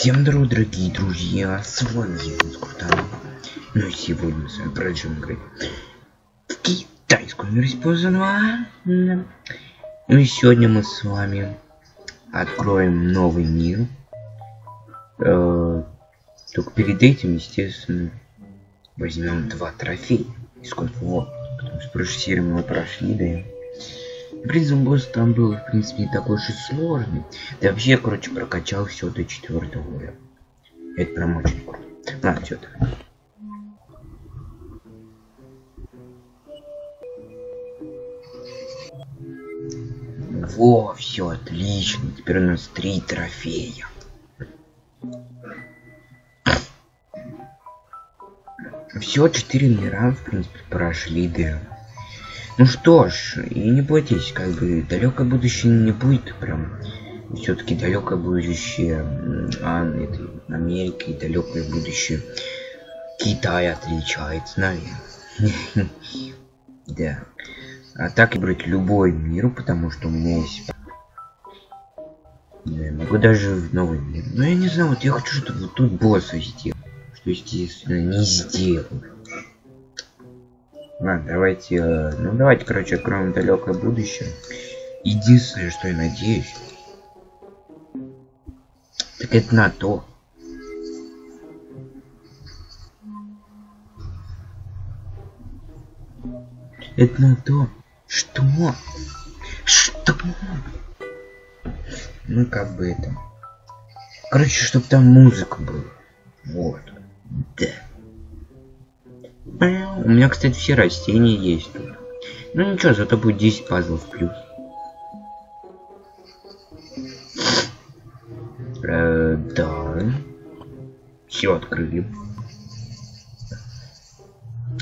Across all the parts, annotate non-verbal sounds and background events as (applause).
Всем здорово, дорогие друзья, с вами я, Скрутан. Ну и сегодня мы с вами продолжим играть в китайскую мироисползанного. Ну и сегодня мы с вами откроем новый мир. Э, только перед этим, естественно, возьмем два трофея. Сколько вот, потому что прошлой серии мы прошли, да босс там был, в принципе, не такой и сложный. Да вообще, короче, прокачал все до четвертого уровня. Это прям очень круто. На, что-то. Во, все отлично. Теперь у нас три трофея. Все, четыре мира, в принципе, прошли, да. Ну что ж, и не бойтесь, как бы далекое будущее не будет прям. Все-таки далекое будущее а, этой Америки, далекое будущее Китая отличается, наверное. (laughs) Да. А так и брать любой мир, потому что у меня есть... Да, могу даже в новый мир. Но я не знаю, вот я хочу, чтобы тут босса сделать. Что, естественно, не сделал. Ладно, давайте... Э, ну, давайте, короче, откроем далекое будущее. Единственное, что я надеюсь... Так это на то. Это на то. Что? Что? Ну, как бы это... Короче, чтобы там музыка была. Вот. Да. У меня, кстати, все растения есть тут. Ну ничего, зато будет 10 пазлов плюс. Э, да. Все открыли.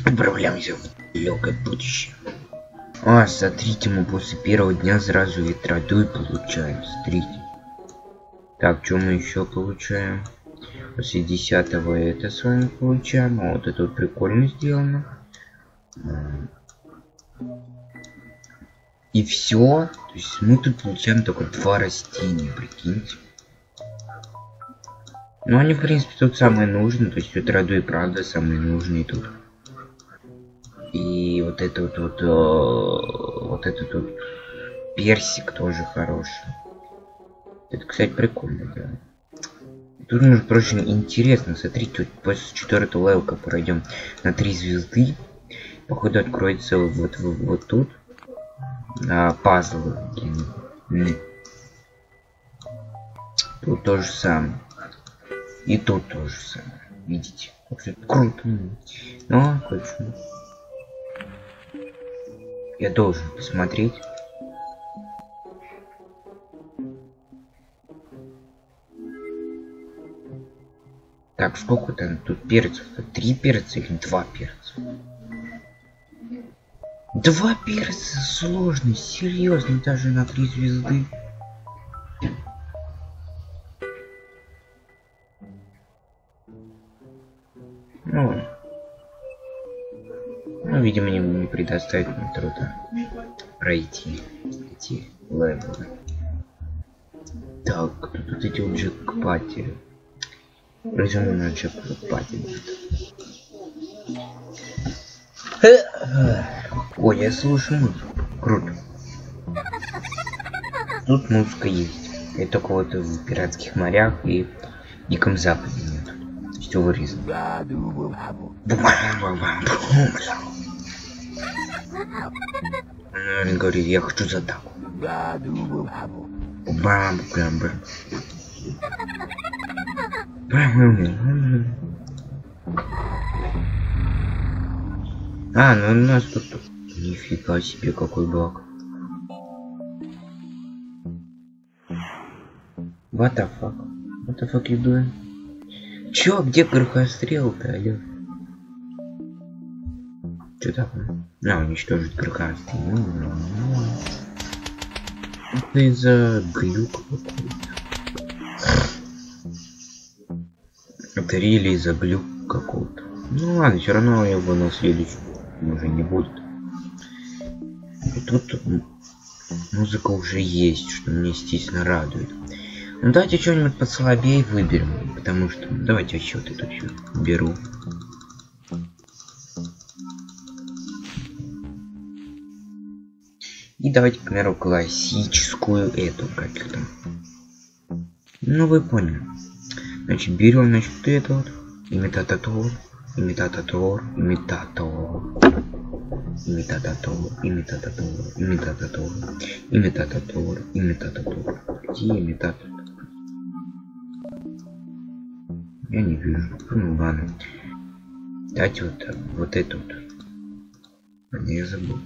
Отправляемся в далекое будущее. А, смотрите, мы после первого дня сразу ветродуй получаем. Смотрите. Так, что мы еще получаем? После десятого это с вами получаем. А вот это вот прикольно сделано. И все. То есть мы тут получаем только два растения, прикиньте. Ну они в принципе тут самые нужные. То есть вот раду и правда самые нужные тут. И вот это вот, вот, э, вот этот вот персик тоже хороший. Это, кстати, прикольно, да. Тут, между прочим, интересно. Смотрите, вот после четвертого левела пройдем на три звезды. Походу откроется вот, вот, вот тут а, пазл. Тут то же самое. И тут то же самое. Видите? Круто. Но, короче, я должен посмотреть. Так, сколько там тут перцев? Три перца или два перца? Два перца сложно, серьезно, даже на три звезды. Ну, ну видимо, не, не предоставит мне труда пройти эти левелы. Так, тут эти вот джекпати. Причем на джекпати. Ой, я слушаю. Круто. Тут музыка есть. И только вот в пиратских морях и Диком Западе нет. Все вырезано. Он говорит, я хочу за атаку. Бам, бам, бам. А, ну у нас тут... Нифига себе, какой баг. What the fuck? What the fuck you doing? Чё, где крохострел-то, алё? Чё такое? На, уничтожить крохострел. Ну, ну, ну. Это из-за глюк какой-то. Это рели из-за глюк какого-то. Ну ладно, все равно его на следующий уже не будет. И тут музыка уже есть, что меня, естественно, радует. Ну давайте что-нибудь послабее выберем, потому что ну, давайте еще вот эту все беру. И давайте, к примеру, классическую эту, как их там. Ну вы поняли. Значит, берем, значит, это вот. Имитатор, имитатор, имитатор. Имитатор, имитатор, имитатор, имитатор, имитатор. Где имитатор? Я не вижу. Ну ладно. Дайте вот, вот эту вот. Я забыл.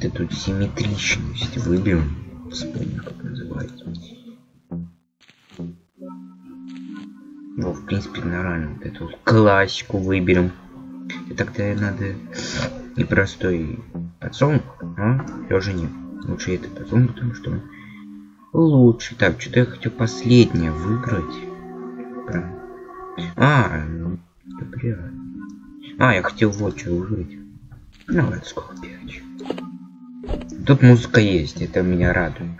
Вот эту симметричность выберем. Вспомню, как называется. Во, в принципе, нормально. Вот эту классику выберем. И тогда надо непростой подсолнух, а все же нет. Лучше это подсолнух, потому что он лучше. Так, что-то я хочу последнее выиграть. А, да бля. А, я хотел вот что выиграть. Ну, ладно, сколько пять. Тут музыка есть, это меня радует.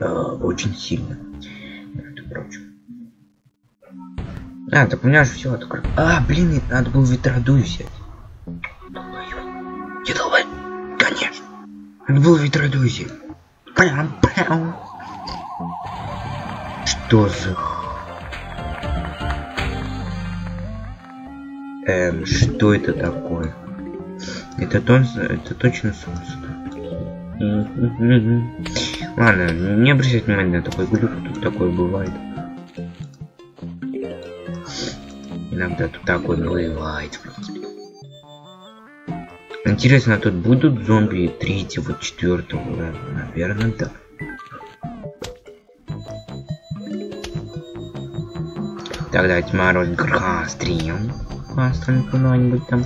А, очень сильно. Между прочим. А, так у меня же все открыто. А, блин, надо было ветродуй взять. Я долбай. Конечно. Надо было ветродуй взять. Прям, прям. Что за... Эм, что это такое? Это, тон, это точно солнце. Ладно, не обращать внимания на такой глюк, тут такое бывает. Иногда тут такое бывает. Интересно, тут будут зомби третьего, четвертого? Наверное, да. Тогда тьма ролик стрим. Посмотрим куда-нибудь там.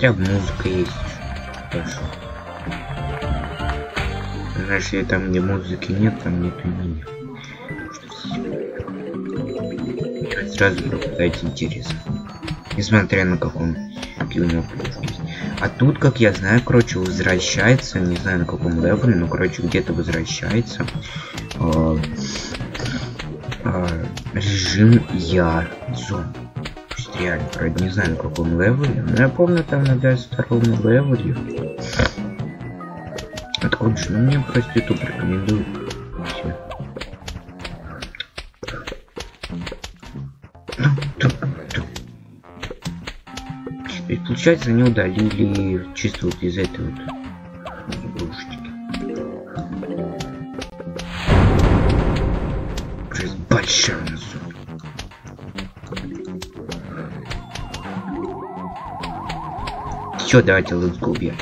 Хотя бы музыка есть. Хорошо. Если там, где музыки нет, там нету меня. Сразу пропадает интерес. Несмотря на каком какие у него есть. А тут, как я знаю, короче, возвращается, не знаю на каком левеле, но короче где-то возвращается э, э, режим я зомби реально, правда, не знаю на каком левеле, но я помню там на 22 левеле. Же? Ну мне просто YouTube рекомендует. Все. И получается они удалили чисто вот из этой вот Все, давайте go бьет.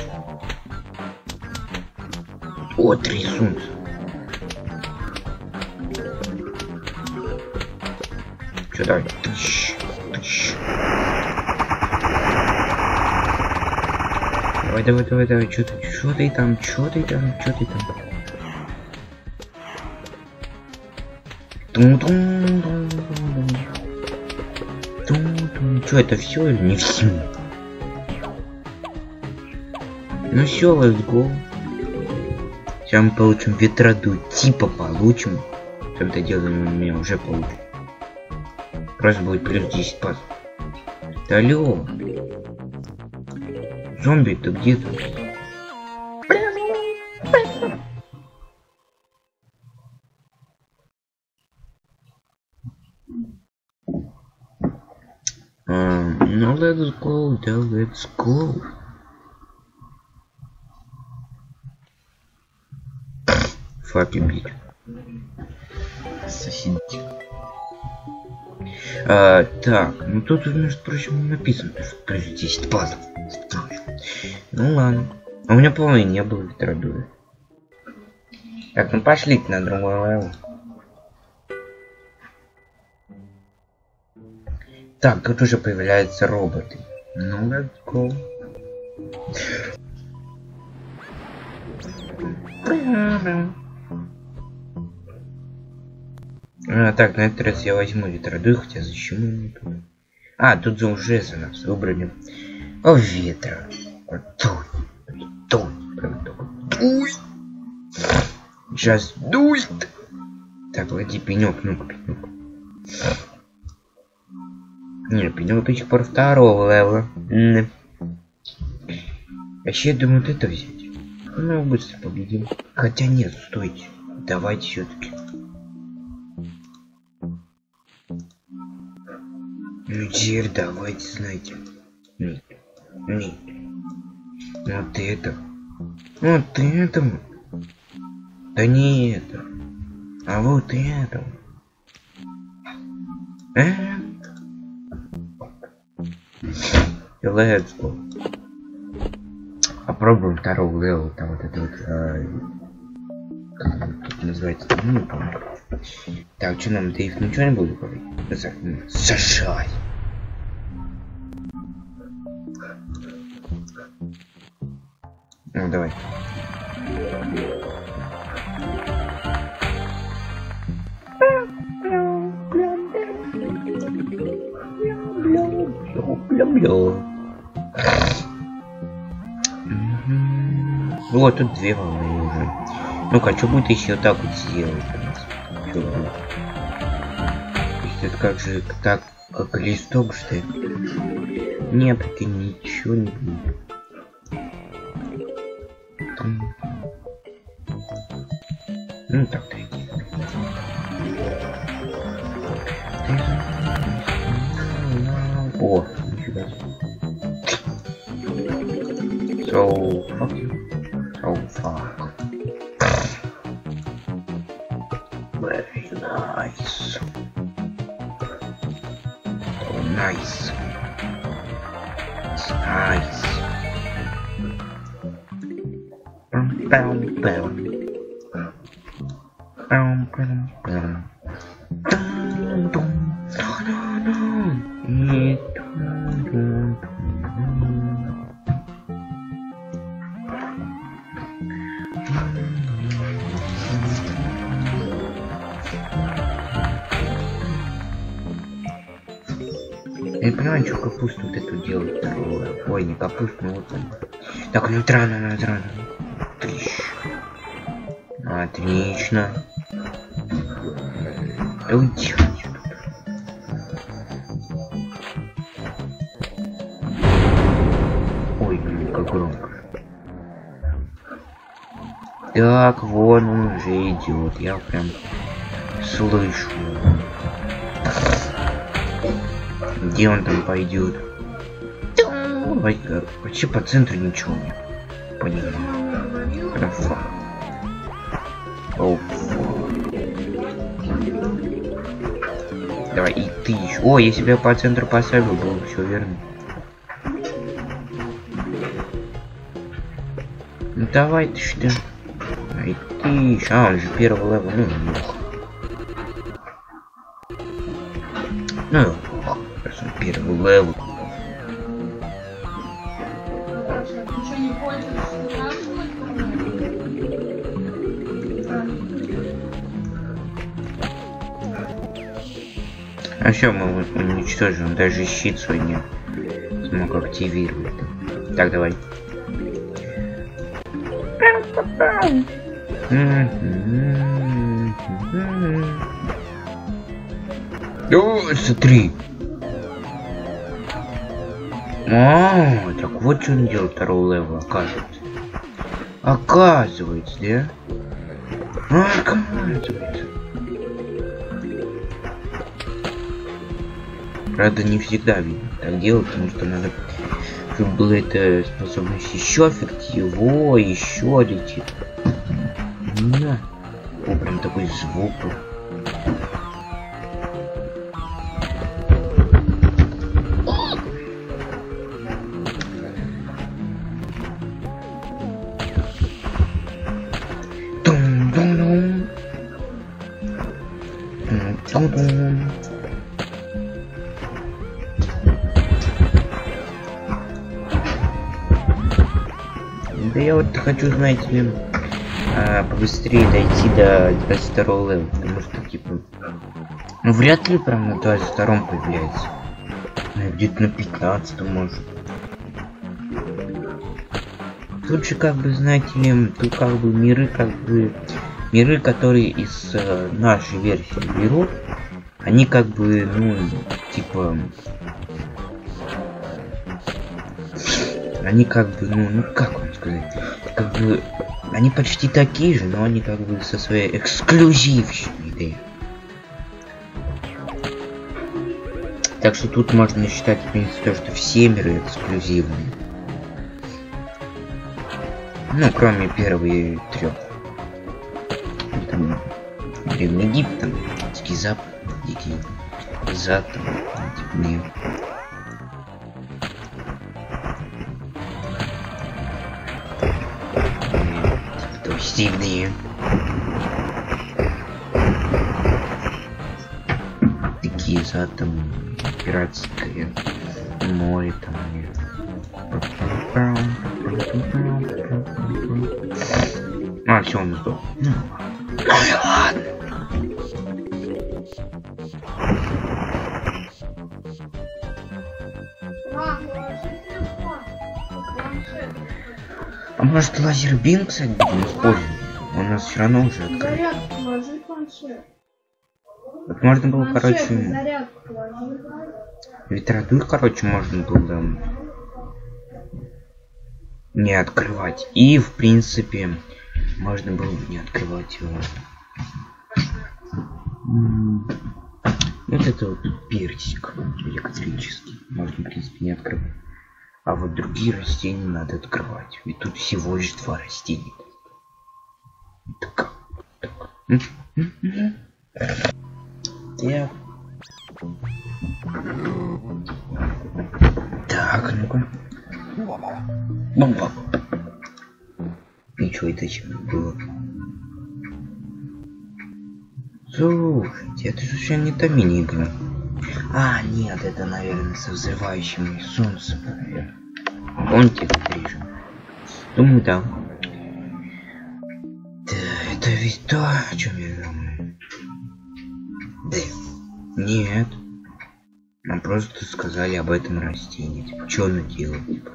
О, три солнца. Что, давай. Тыщ, тыщ. Давай, давай, давай, давай, что ты, что ты там, что ты там, что ты там? Тум -тум -тум -тум. Тум -тум. Что это все или не все? Ну все, let's go. Сейчас мы получим ветроду. Типа получим. Когда делаем у меня уже получим. Просто будет плюс 10 пас. Да алло. Зомби ты где то Uh, ну, let's go, да, let's go. Фапи бить. Соседи. А, так, ну тут, между прочим, написано, что плюс 10 базов. Ну ладно. А у меня половины не было ветродуя. Так, ну пошли на другой левел. Так, тут уже появляются роботы. Ну, let's go. А, так, на этот раз я возьму ветродуй, хотя зачем мне тут? А, тут уже за нас выбрали. О, ветра. Дуй. Дуй. Прям дуй. Сейчас дует. Так, вроде пенек, ну-ка, пенек. Не, пенек до сих пор второго левела. Вообще, я думаю, вот это взять. Ну, быстро победим. Хотя нет, стойте. Давайте все-таки. Теперь давайте, знаете. Нет. Нет. Вот это. Вот это. Да не это. А вот это. Это. Let's go. Попробуем второго левела, там вот это вот... А, как это называется? Ну, не помню. Так, что нам, Дейв ничего не будет говорить? Сажай! Ну, давай. Люблю. Вот тут две волны уже. Ну-ка, что будет, вот так вот сделать? Будет? Это как же так, как листок, что ли? Нет, таки ничего не. Ну так-то. Так, рано. Трищ. Отлично. Да уйди. Ой, блин, как громко. Так, вон он уже идет. Я прям слышу. Где он там пойдет? Вообще по центру ничего нет. Понимаю. Прям фак. Оу, Давай, и ты еще. О, я себя по центру поставил, было все верно. Ну давай ты что? И ты еще. А, он же первый левел, ну неплохо. Ну, просто первый level. А все, мы уничтожим, даже щит свой не смог активировать. Так, давай. О, смотри. А, так вот что он делал второго левела, оказывается. Оказывается, да? Оказывается. Правда, не всегда видно так делать, потому что надо, чтобы была эта способность еще эффективо, еще летит. На. О, прям такой звук. Хочу, знаете ли, а, побыстрее дойти до 22 левела, потому что, типа, ну вряд ли прям на 22 появляется. Ну, где-то на 15 может. Тут же, как бы, знаете ли, тут как бы миры, как бы, миры, которые из э, нашей версии берут, они как бы, ну, типа, они как бы, ну, ну как вам сказать, как бы, они почти такие же, но они как бы со своей эксклюзивщиной. Так что тут можно считать, в принципе, то, что все миры эксклюзивные. Ну, кроме первые трех. Там Древний Египет, там, Дикий Запад, Дикий Запад, там, Стивные. Такие за там пиратское море там. А, все, он сдох. Ну, ладно. Может лазер бин, кстати, будем использовать? У нас все равно уже открыт. Зарядку положи планшет. Вот можно было, Планшет, короче, зарядку положи. литературу, короче, можно было не открывать. И, в принципе, можно было бы не открывать его. Вот это вот персик электрический. Можно, в принципе, не открывать. А вот другие растения надо открывать. Ведь тут всего лишь два растения. Так, так. Так. Ну-ка. Бомба. Ничего это чем было? Слушайте, это же не та мини-игра. А, нет, это, наверное, со взрывающим солнцем, наверное. Этот режим? Думаю, да. Да, это ведь то, о чем я думаю. Да. Нет. Нам просто сказали об этом растении. Типа, что оно делает, типа.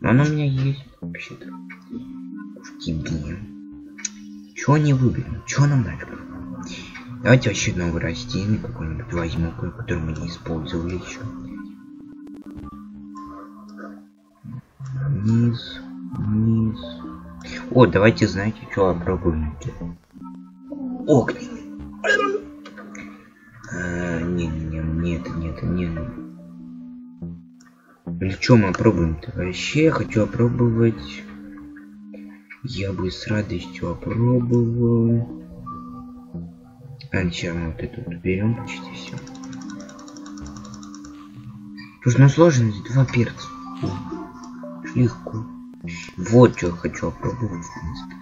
Но оно у меня есть, вообще-то. Скибнем. Чего не выберем? Чего нам надо? Давайте вообще новое растение какое-нибудь возьму, которое мы не использовали еще. Низ, низ. О, давайте, знаете, что попробуем? Огненный. А, не, не, нет, нет, нет. Или что мы опробуем-то? Вообще, я хочу опробовать... Я бы с радостью опробовал... А, сейчас мы вот это вот берем почти все. Слушай, ну сложность два перца. Легко. Вот что я хочу опробовать, в принципе.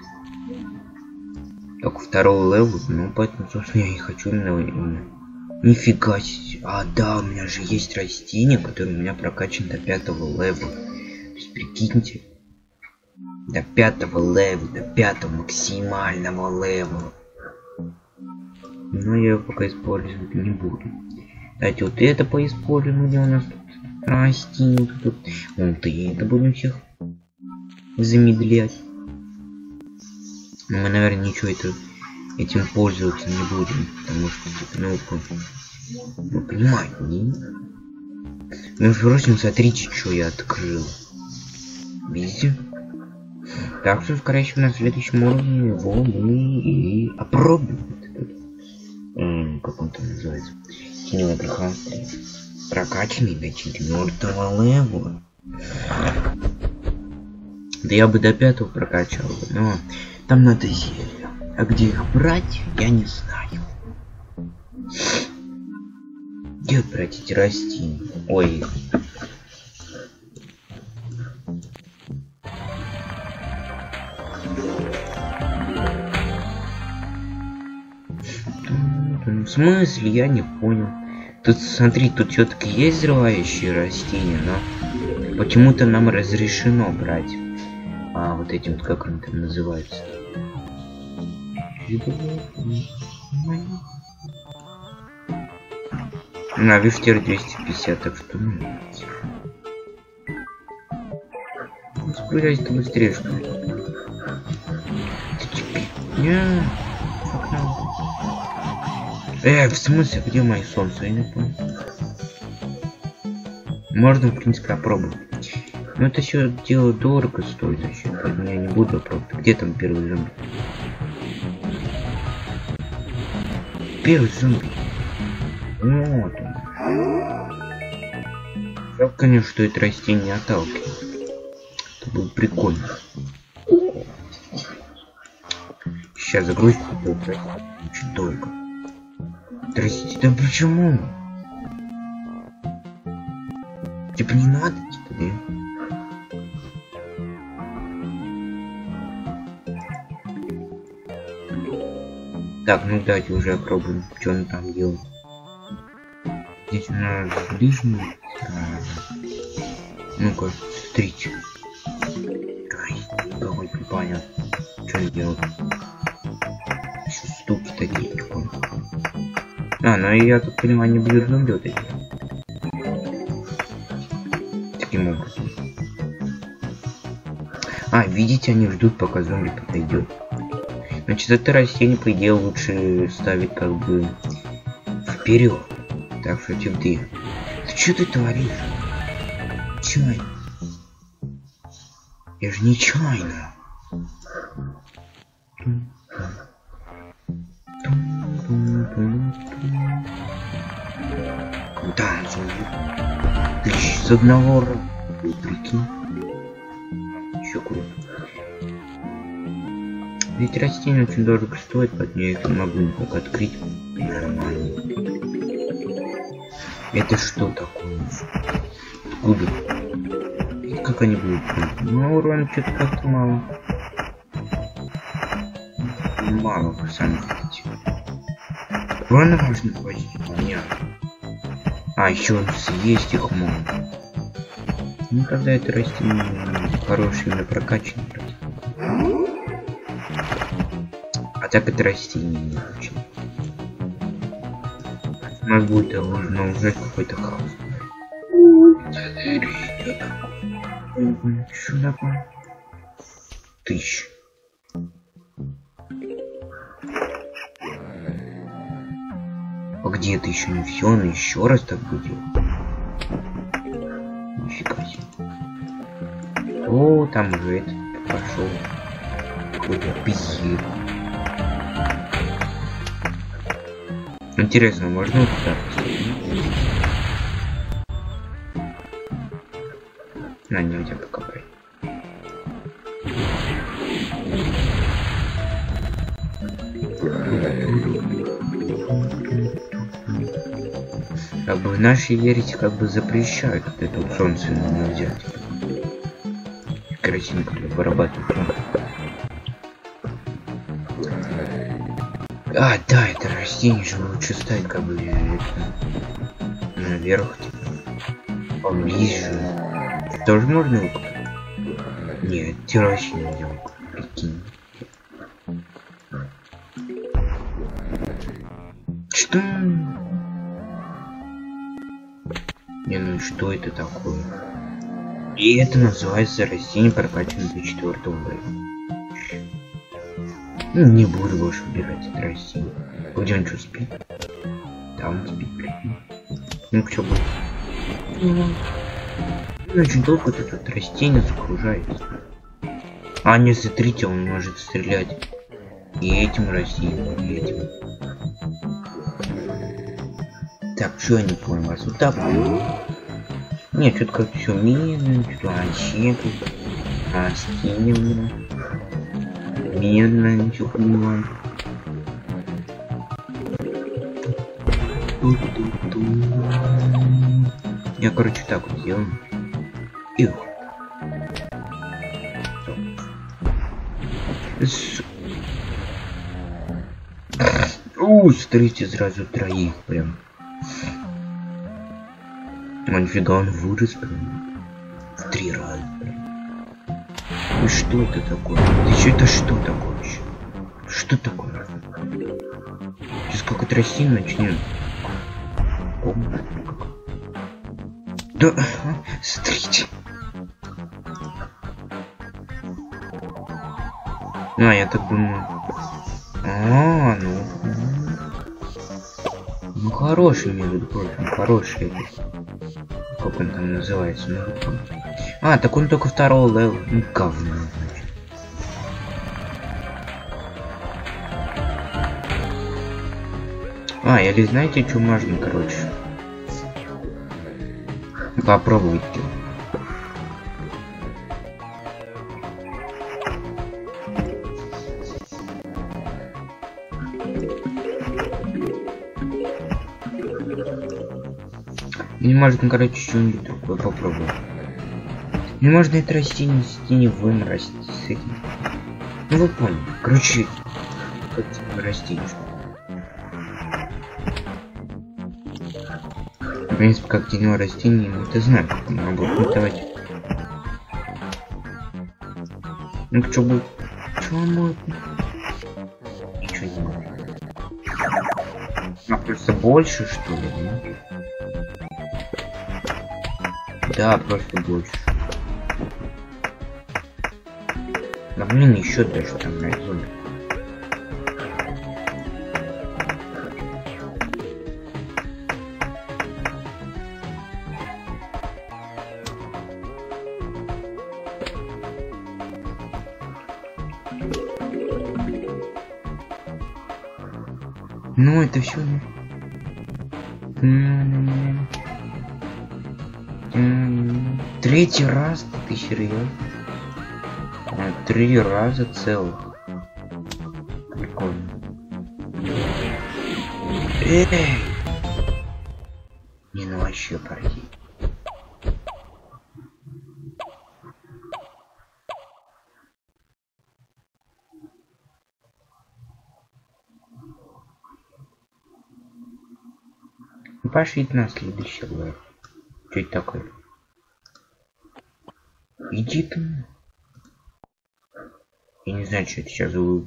Только второго level, ну поэтому, собственно, я и хочу именно, именно. Нифига себе. А, да, у меня же есть растение, которое у меня прокачан до пятого level а. То есть, прикиньте. До пятого level а, до пятого максимального level а. Но я его пока использовать не буду. Давайте вот это поиспользуем, где у нас тут растение. Тут, вот и это будем всех замедлять. Мы, наверное, ничего это, этим пользоваться не будем, потому что, типа, ну, вы понимаете, не? Ну, впрочем, смотрите, что я открыл. Видите? Так что, скорее всего, на следующем уровне его мы и опробуем. М, как он там называется? Теневое проханство. Прокачанный до четвертого левела. Да я бы до пятого прокачал, но там надо зелье. А где их брать, я не знаю. Где брать эти растения? Ой. В смысле, я не понял. Тут смотри, тут все-таки есть взрывающие растения, но почему-то нам разрешено брать. А вот этим, вот как он там называется? На вифтер 250, так что ну. Спрыгай-то быстрее, что ли? Ты теперь... Э, в смысле, где мои солнца? Я не понял. Можно, в принципе, попробовать. Но это все дело дорого стоит вообще, поэтому я не буду пробовать. Где там первый зомби? Первый зомби. Ну, вот он. Жалко, конечно, что это растение отталкивает. Это было прикольно. Сейчас загрузку будет очень долго. Здрасте, да почему? Типа не надо, типа, да? Так, ну давайте уже опробуем, что он там делает. Здесь у нас ближний. Ну-ка, смотрите. Ай, какой непонятно. Что он делает? А, ну я тут понимаю, не будут зомби. Таким образом. А, видите, они ждут, пока зомби подойдет. Значит, это растение, по идее, лучше ставить как бы вперед. Так что ты ты. Ты что ты творишь? Чай. Я же нечаянно. С одного раза. Прикинь. Еще круто. Ведь растения очень дорого стоят, поэтому я их не могу никак открыть. Нормально. Это что такое? Откуда? И как они будут? Ну, урон что-то как-то мало. Мало, вы сами хотите. Урона можно хватить, понятно. А, еще съесть их можно. Ну, тогда это растение хорошее на прокачанное А так это растение не очень. У нас будет нужно узнать какой-то хаос. Тысяч. А где ты еще не все, он еще раз так будет? О, там уже этот пошел. Какой-то пизир. Интересно, можно вот так На, нельзя покопать. Как бы в нашей верите как бы запрещают вот это солнце нельзя. Керосин, который вырабатывает А, да, это растение же лучше ставить как бы это, наверх, типа, поближе. Тоже можно выкупить? Нет, нельзя выкупить, прикинь. Что? Не, ну что это такое? И это называется растение прокачанное до четвертого уровня. Ну, не буду больше убирать это растение. Где он что спит? Там он спит, блин. Ну, что будет? Ну, очень долго тут растение загружается. А, не, смотрите, он может стрелять и этим растением, и этим. Так, что я не понял, вас вот так? Нет, что-то как все медленно, что-то вообще тут растения. Медленно, ничего понимаю. Я, короче, так вот делаю. И У, смотрите, сразу троих прям. А нифига он вырос прям. В три раза прям. И что это такое? Ты что это что такое вообще? Что такое? Сейчас как это расти начнем. Да, смотрите. А, я так думаю. А, ну. Ну хороший, между прочим, хороший. Как он там называется? Ну, а, так он только второго левела. Ну, говно, значит. А, или знаете, что можно, короче? Попробуйте. Можно, короче, что-нибудь такое попробовать. Не можно это растение с тени выморозить с этим. Ну вы поняли. Короче, как растение. В принципе, как теневое растение, мы это знаем. Могу ну, давайте. Ну что будет? Что он будет? Ничего не будет. А просто больше, что ли? ну? Да, просто больше. Да блин, еще даже там найду. Ну, это все. Третий раз ты серьезно? А, Три раза целых. Прикольно. Эй! Не, ну вообще пройди. Ну, Пошли на следующий life. Что это такое? Иди ты. Я не знаю, что это сейчас было.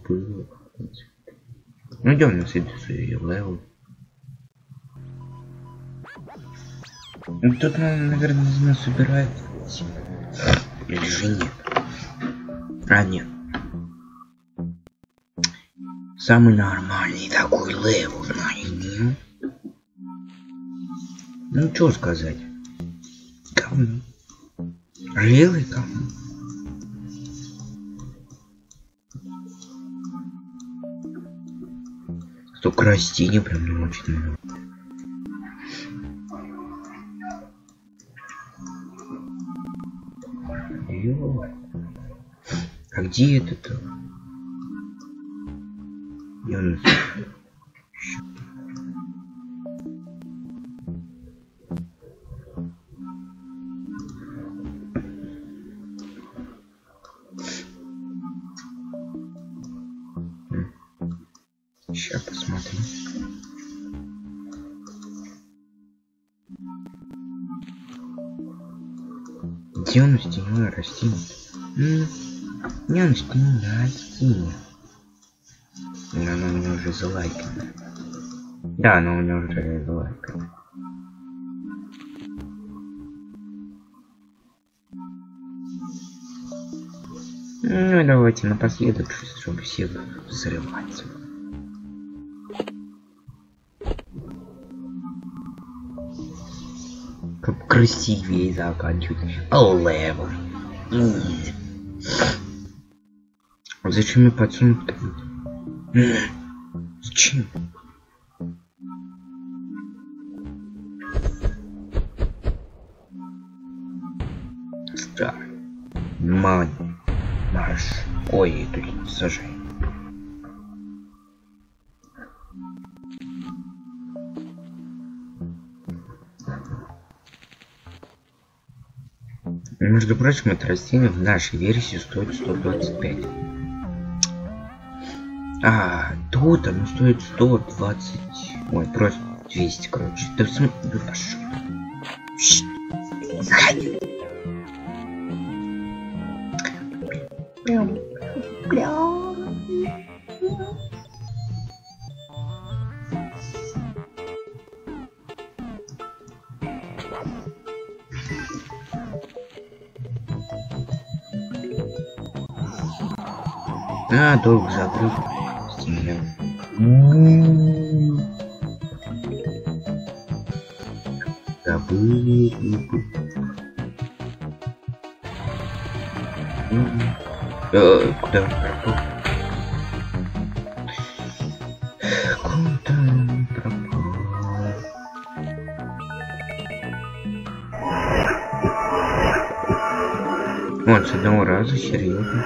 Ну идем на следующий level. Ну тут, ну, наверное, нас собирает. Или же нет. А, нет. Самый нормальный такой level, знаете. Ну, что сказать. Говно. Really говно. Столько растений прям ну, очень много. Ё. А где это-то? Я не. Растение. Но оно у меня уже залайкано. Да, оно у меня уже залайкано. Ну и давайте напоследок, чтобы все взрывать. Как красивее заканчивать. Вот зачем я подсунул так? Зачем? Да. Мань. Марш. Ой, тут сажай. Между прочим, это растение в нашей версии стоит 125. А, тут оно стоит 120. Ой, просто 200, короче. Да смысле, да пошел. Заходи. Прям. Прям. А, долг закрыт. Стеня. Забыли. Э, Куда он пропал? Куда он пропал? Вот, с одного раза, серьезно.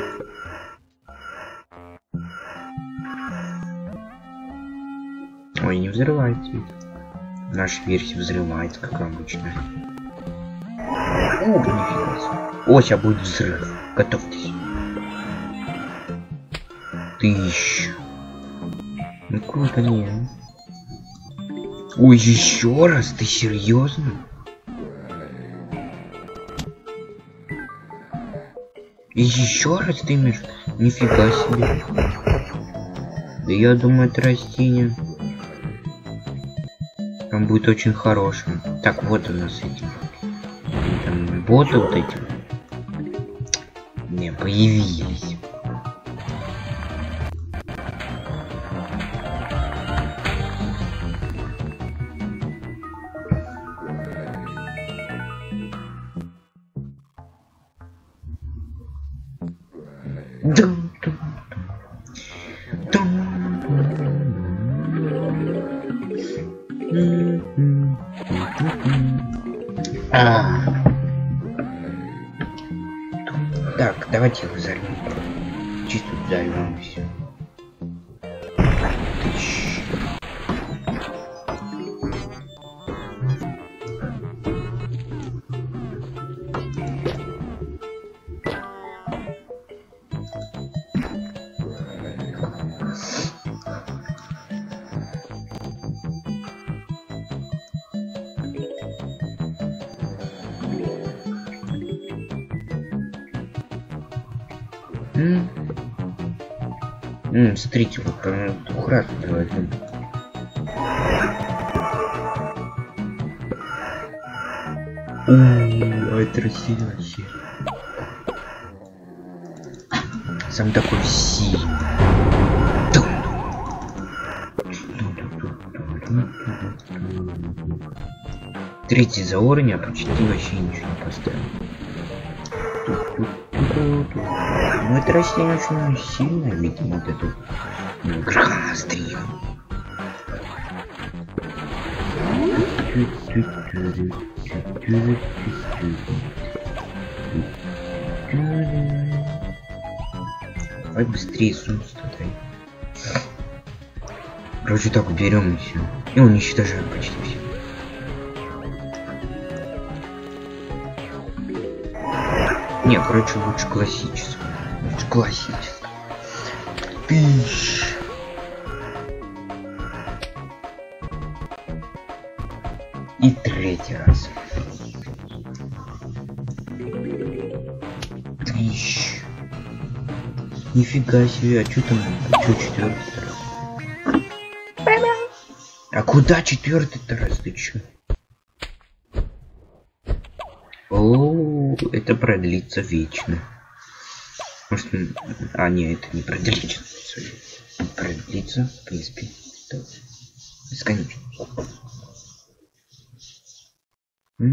Версия взрывается, как обычно. Ух, нифига себе. О, сейчас будет взрыв. Готовьтесь. Тысяч. Ну круто, не. Ой, еще раз? Ты серьезно? И еще раз ты имеешь? Нифига себе. Да я думаю, это растение. Он будет очень хорошим. Так, вот у нас эти. Боты вот эти. Не, появились. М, смотрите, вот прям двухразовый возьмем. Ууу, а это вообще. Сам такой сильный. Третий за уровень, а почти вообще ничего не поставил. Ну это растение очень сильное, видимо, вот эту грохонастрию. Давай быстрее солнце дай. Короче, так берем и все. И уничтожаем почти все. Не, короче, лучше классическую. Лучше классическую. Пищ. Третий раз. Тыщ. Нифига себе, а что там? А что четвертый раз? А куда четвертый раз? Ты чё? О, это продлится вечно. Может, а не, это не продлится. Продлится, в принципе, бесконечно.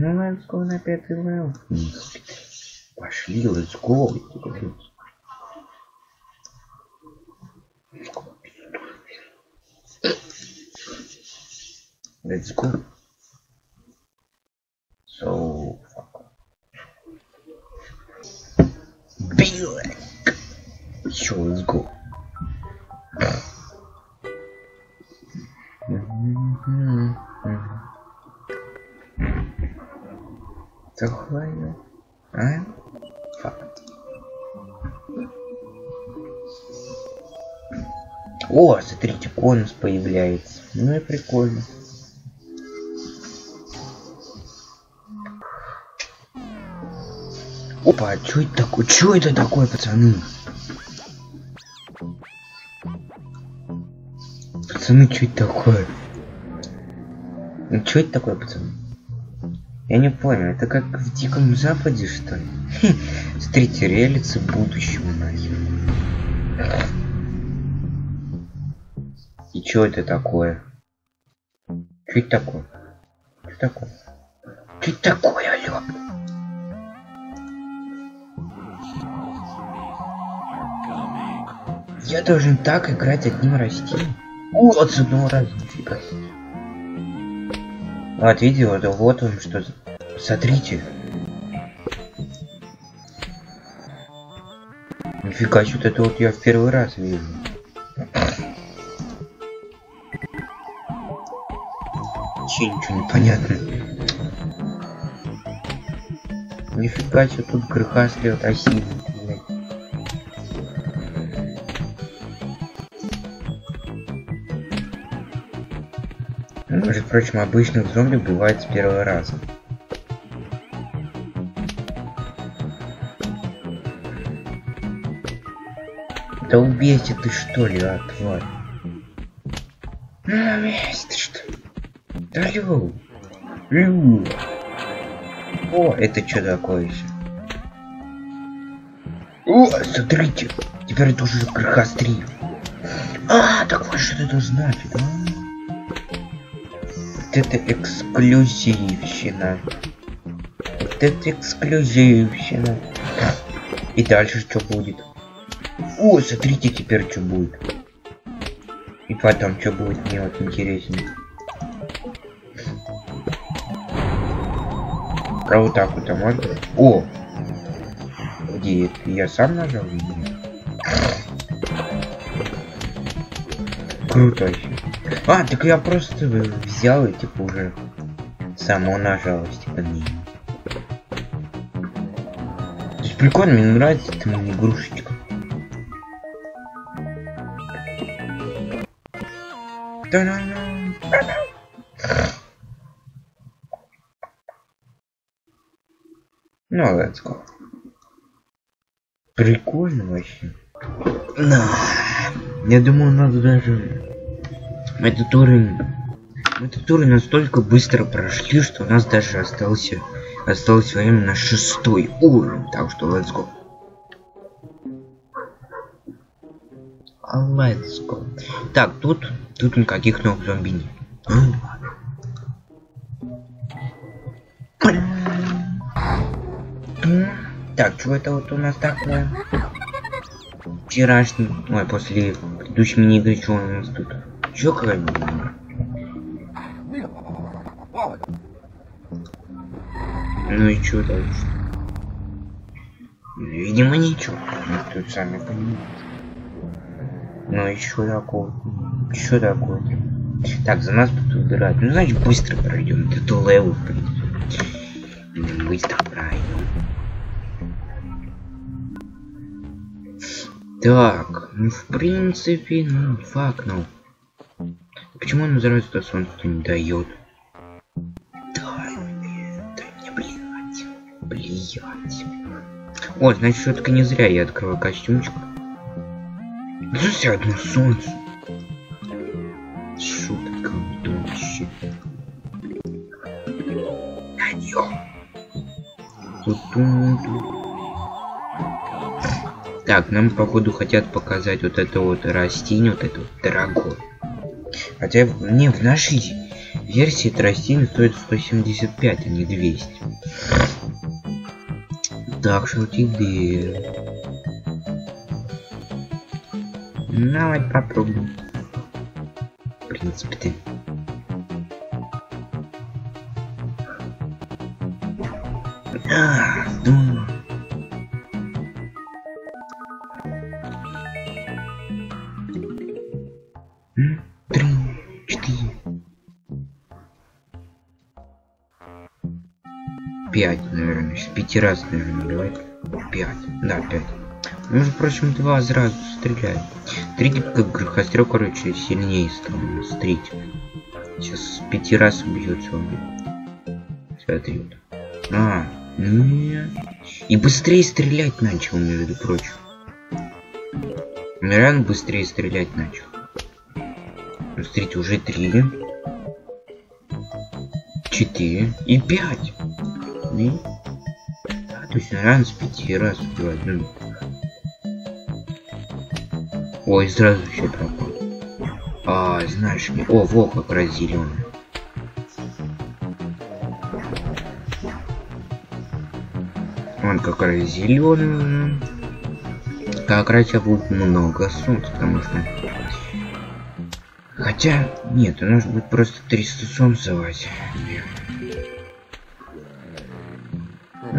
Ну, let's go на пятый level. Пошли, let's go. Let's go. So, Be like. Sure, let's go. Захватывай. А? Факт. О, смотрите, конус появляется. Ну и прикольно. Опа, а что это такое? Что это такое, пацаны? Пацаны, что это такое? Ну, что это такое, пацаны? Я не понял, это как в Диком Западе, что ли? Смотрите, реалицы будущего нахер. И что это такое? Что это такое? Что такое? Что это такое, алё? Я должен так играть одним растением? Вот с одного раза, нифига Вот видео, да вот он что. Смотрите. Нифига себе, это вот я в первый раз вижу. Че ничего не. Нифига себе, тут греха слет осиный. Прочим, обычных зомби бывает с первого раза. Да убейте ты что ли, а, тварь? На месте что? Да лю. Лю. О, это что такое еще? О, смотрите, теперь это уже крохострив. А, так вот что это значит, а? Это эксклюзивщина. Вот это эксклюзивщина. И дальше что будет? О, смотрите теперь что будет. И потом что будет, мне вот интересно. А вот так вот, а можно? О! Где это? Я сам нажал? Круто вообще. А, так я просто взял и типа уже само нажал, типа не. То есть прикольно, мне нравится эта игрушечка. Ну, let's go. Прикольно вообще. Да. Я думаю, надо даже этот уровень... Этот уровень настолько быстро прошли, что у нас даже остался... Осталось время на шестой уровень. Так что let's go. Let's go. Так, тут... Тут никаких новых зомби нет. Так, что это вот у нас такое? Вчерашний... Ой, после предыдущей мини-игры, что у нас тут? Чё какая-нибудь? Ну и чё дальше? Видимо, ничего. Ну, тут сами понимаете. Ну и чё такое? Чё такое? Так, за нас тут выбирают. Ну, значит, быстро пройдем. Это level, в принципе. Быстро пройдем. Так, ну в принципе, ну факт, ну. Почему он называется то солнце не дает? Да, да не блять. Блять. О, значит, все-таки не зря я открываю костюмчик. Слушай, одно солнце. Шутка. Адьё. Так, нам походу хотят показать вот это вот растение, вот это вот дорогое. Хотя мне в нашей версии растение стоит 175, а не 200. Так что тебе... Давай попробуем. В принципе, ты... А, думаю. 5 раз, наверное, давай. 5. Да, 5. Между прочим, два сразу стреляют. Третий как грохострел, короче, сильнее стал. Смотрите. Сейчас с пяти раз убьет зомби. Смотри. А, нет. И быстрее стрелять начал, между прочим. Миран быстрее стрелять начал. Смотрите, уже три. Четыре. И пять. То есть Миран с пяти раз убивает. Ну. Ой, сразу все пропал. А, знаешь, мне... О, во, как раз зеленый. Он как раз зеленый. Как раз будет много солнца, потому что... Хотя, нет, нас будет просто 300 солнца давать.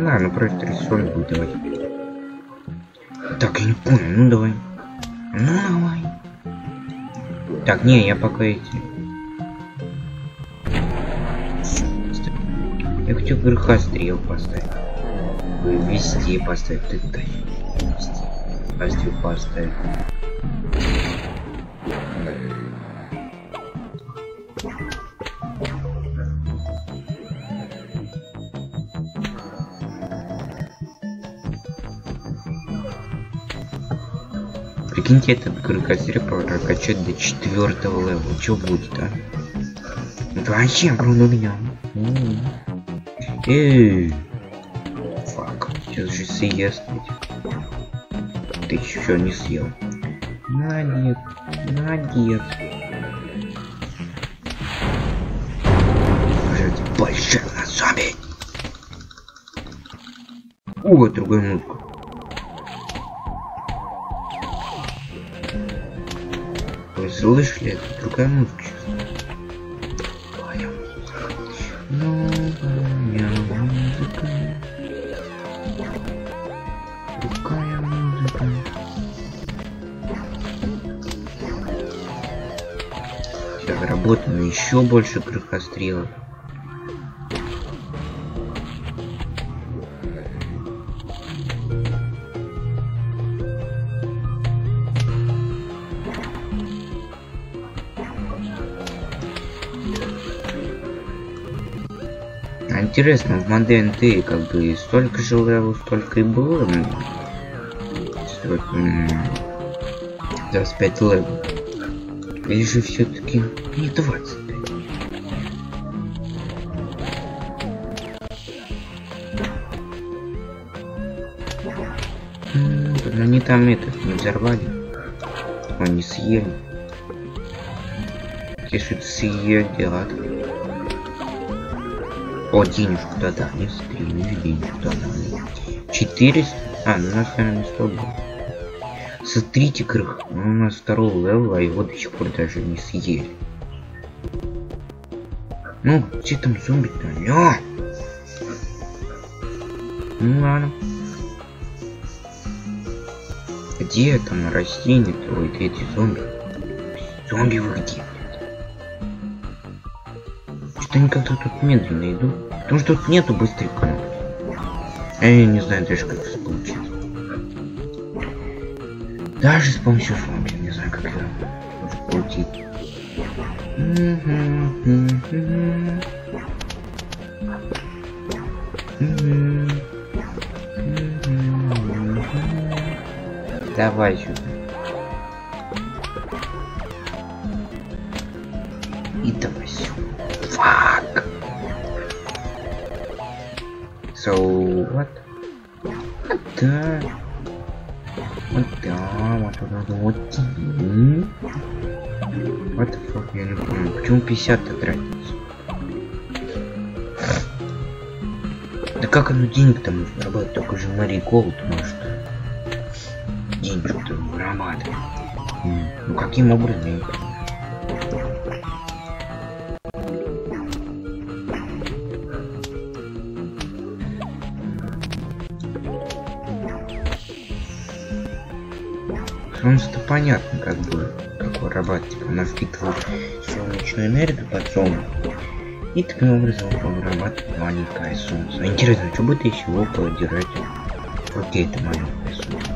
Да, ну просто 300 солнца будет давать. Так, я не понял, ну давай. Ну давай. Так, не, я пока эти... Я хочу верха стрел поставить. Везде поставить. Ты. Везде. Везде поставить. Прикиньте, этот крокозря прокачать до четвертого левела. Что будет, а? Это вообще огромный огнем. Эй! Фак. Сейчас же съест. Ты еще не съел. Молодец. Молодец. Жить большой на зомби. О, другая мутка. Слышали? Это другая музыка Новая музыка. Другая музыка. Сейчас работаем еще больше крохострелов. Интересно, в Моден ты как бы столько же левел, столько и было. ну, Стоит, м, 25 левел. Или же все-таки не 25. М, ну, Они там этот не взорвали. Они съели. Что-то съели, ладно. О, денежку да дали, стримишь, денежку да дали. 400? А, ну у нас, наверное, 100 было. Смотрите, крых, он у нас второго левела, а его до сих пор даже не съели. Ну, где там зомби-то? Алло! Ну ладно. Где там растения-то? Ой, где эти зомби? Зомби вы где? Что как-то тут медленно идут. Потому что тут нету быстрой кнопки. Я не знаю даже как это получится. Даже с помощью зомби, не знаю как это получить. Давай сюда. И давай So what? Вот да. Вот да, вот вот вот. М? What the fuck, я не понял. Почему 50-то тратится? Да как оно денег там можно работать? Только же Мари Голд может. Вырабатывать. М, Ну каким образом? Понятно, как бы, как вырабатывать. Типа, она впитывает солнечную энергию под солнце И таким образом прорабатывать маленькое солнце. Интересно, что будет если его подержать в это маленькое солнце?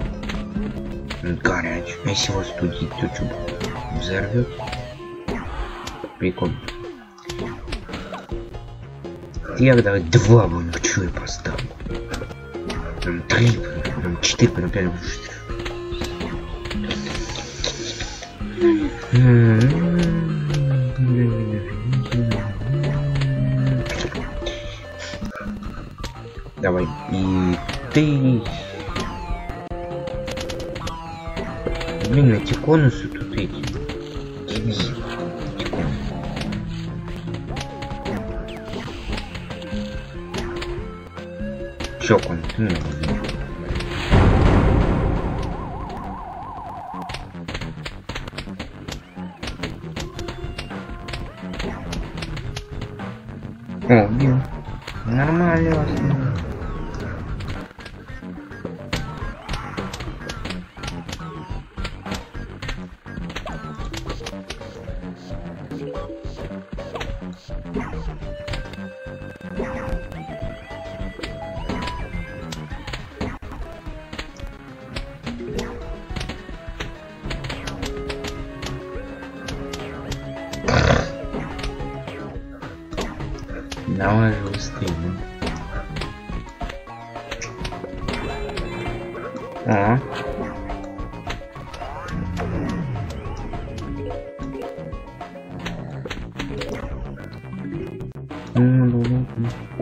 Горячее. А если его студить, то что будет? Взорвет? Прикольно. Я давай два вон что я поставлю. Там три, там четыре, там пять. Давай, и ты... Блин, эти конусы тут эти. Конусы. Чё конусы?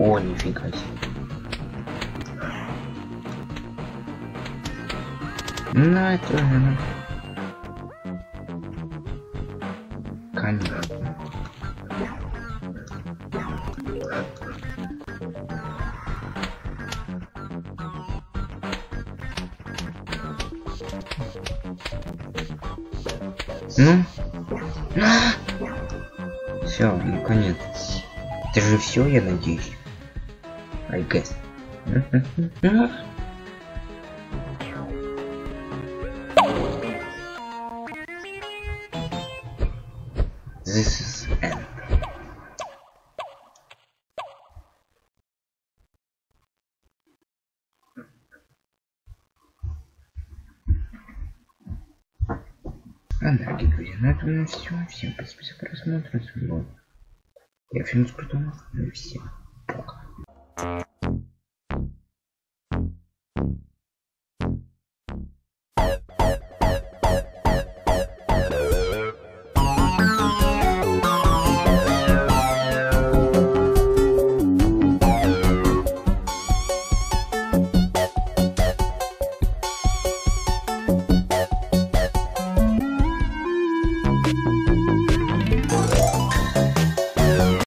О, нифига себе. Ну, это же... Конечно. Ну? Все, наконец. Это же все, я надеюсь. I guess. This is end. А, дорогие друзья, на этом все. Всем спасибо за просмотр. Я Финус Крутонов. И всем